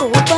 Oh,